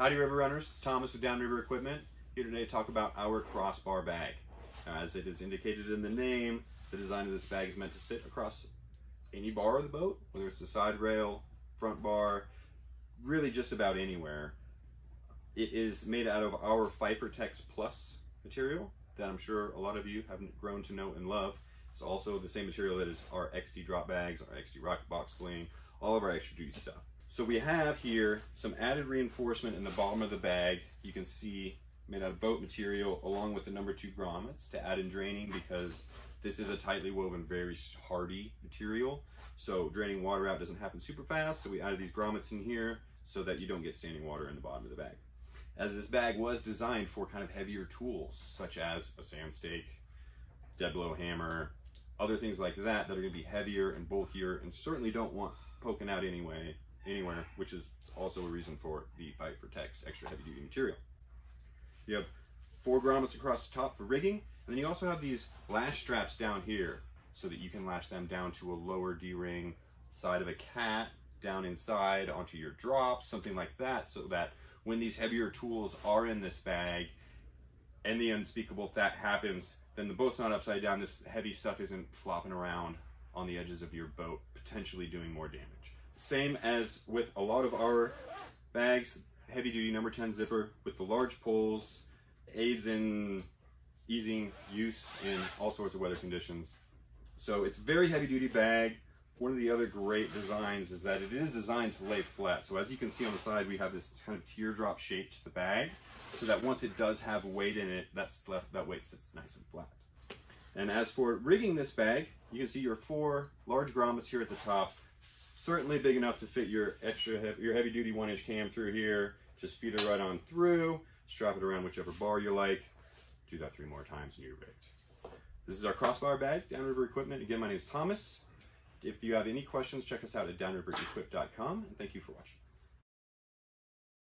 Howdy River Runners, it's Thomas with Down River Equipment, here today to talk about our crossbar bag. As it is indicated in the name, the design of this bag is meant to sit across any bar of the boat, whether it's the side rail, front bar, really just about anywhere. It is made out of our Tex Plus material that I'm sure a lot of you have grown to know and love. It's also the same material that is our XD drop bags, our XD rocket box sling, all of our extra duty stuff. So we have here some added reinforcement in the bottom of the bag. You can see made out of boat material along with the number two grommets to add in draining because this is a tightly woven, very hardy material. So draining water out doesn't happen super fast. So we added these grommets in here so that you don't get standing water in the bottom of the bag. As this bag was designed for kind of heavier tools, such as a sand stake, dead blow hammer, other things like that that are going to be heavier and bulkier and certainly don't want poking out anyway anywhere, which is also a reason for the Phifertex extra heavy duty material. You have four grommets across the top for rigging, and then you also have these lash straps down here so that you can lash them down to a lower D-ring side of a cat, down inside onto your drop, something like that, so that when these heavier tools are in this bag and the unspeakable that happens, then the boat's not upside down, this heavy stuff isn't flopping around on the edges of your boat, potentially doing more damage. Same as with a lot of our bags, heavy duty number 10 zipper with the large pulls, aids in easing use in all sorts of weather conditions. So it's very heavy duty bag. One of the other great designs is that it is designed to lay flat. So as you can see on the side, we have this kind of teardrop shape to the bag so that once it does have weight in it, that's left, that weight sits nice and flat. And as for rigging this bag, you can see your four large grommets here at the top. Certainly big enough to fit your extra heavy, your heavy duty one inch cam through here. Just feed it right on through, strap it around whichever bar you like. Do that three more times and you're rigged. This is our crossbar bag, Down River Equipment. Again, my name is Thomas. If you have any questions, check us out at downriverequip.com. And thank you for watching.